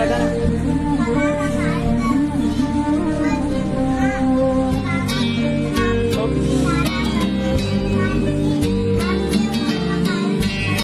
Roldán.